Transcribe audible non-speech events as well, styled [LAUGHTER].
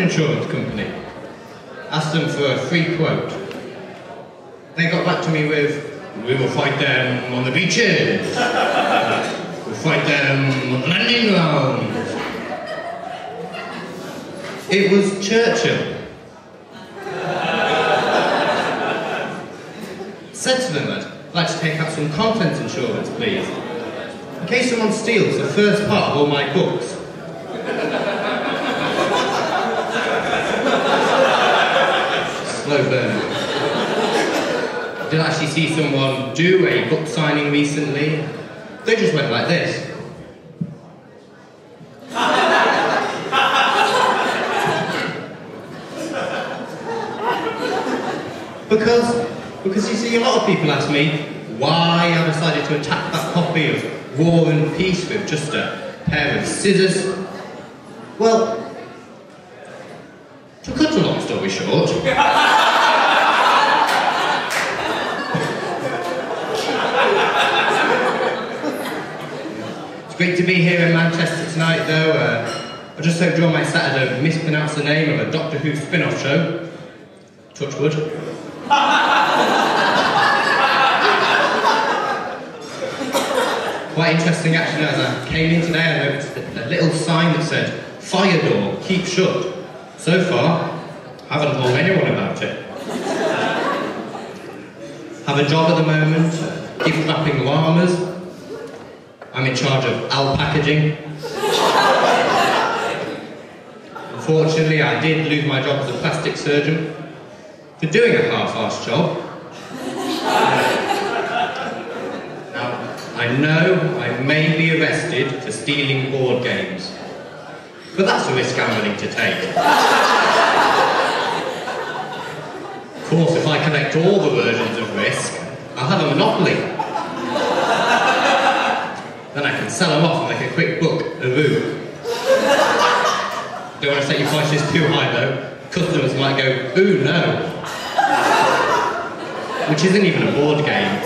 insurance company. Asked them for a free quote. They got back to me with, we will fight them on the beaches. [LAUGHS] we'll fight them on the landing grounds. It was Churchill. [LAUGHS] Said to them I'd like to take out some contents insurance, please. In case someone steals the first part of all my books. Slow. Did actually see someone do a book signing recently. They just went like this. Because, because you see, a lot of people ask me why I decided to attack that copy of War and Peace with just a pair of scissors. Well, to cut a long story short, great to be here in Manchester tonight, though. Uh, I just hope John my Saturday don't mispronounce the name of a Doctor Who spin-off show. Touchwood. Quite interesting actually, as I came in today, I noticed a little sign that said, fire door, keep shut. So far, haven't told anyone about it. Have a job at the moment, gift wrapping llamas. I'm in charge of owl packaging. Unfortunately, I did lose my job as a plastic surgeon for doing a half-assed job. now, I know I may be arrested for stealing board games, but that's a risk I'm willing to take. Of course, if I collect all the versions of Risk, I'll have a monopoly. Sell them off and make a quick book, a boo. Don't want to set your prices too high though. Customers might go, ooh no. Which isn't even a board game.